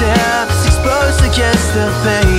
steps exposed against the face